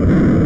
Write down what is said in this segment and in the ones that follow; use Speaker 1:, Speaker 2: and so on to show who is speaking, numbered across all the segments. Speaker 1: Thank you.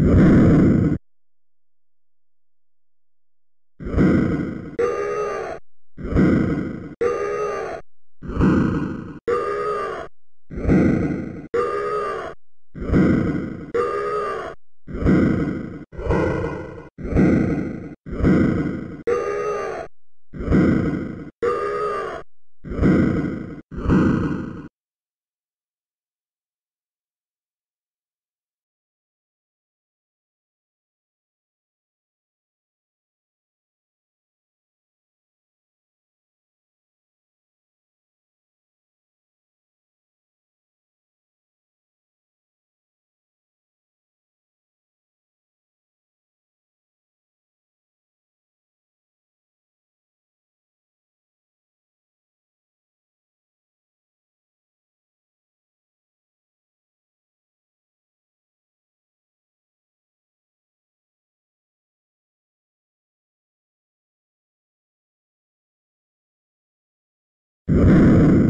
Speaker 1: ハハハハ Thank you.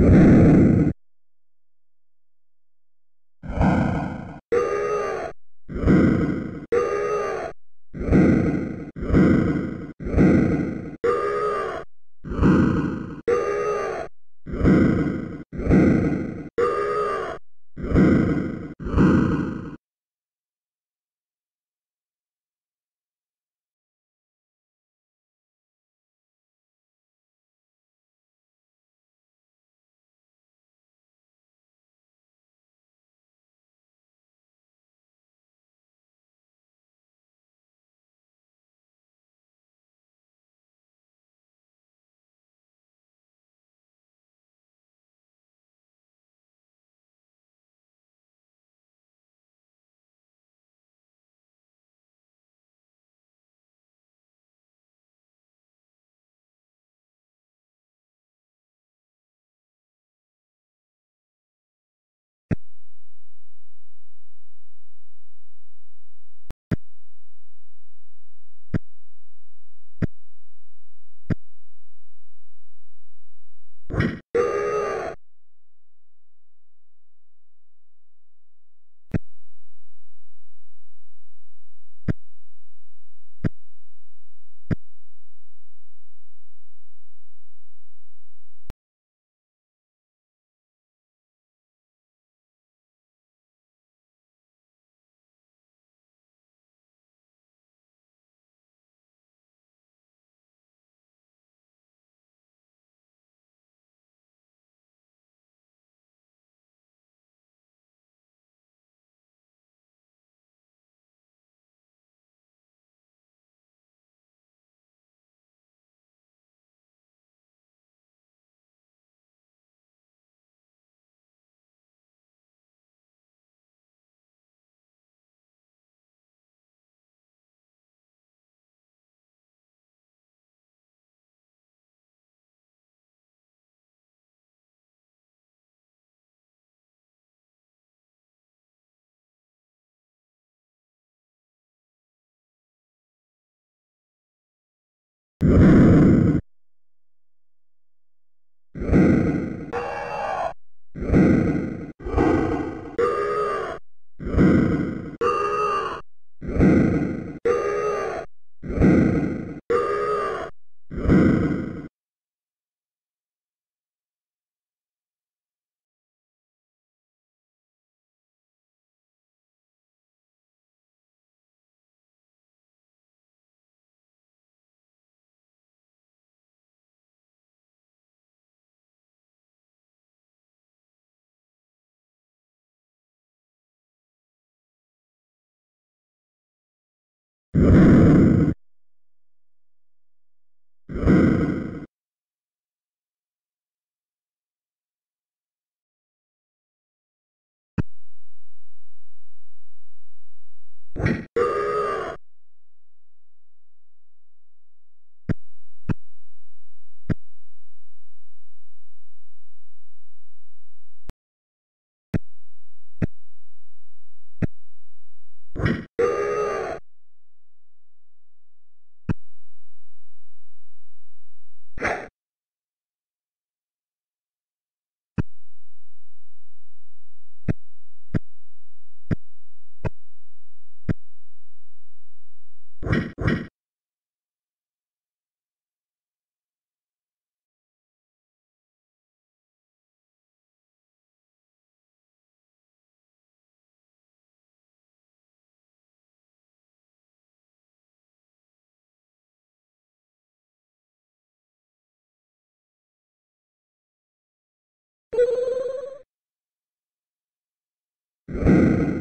Speaker 1: Mm-hmm. Yeah. Thank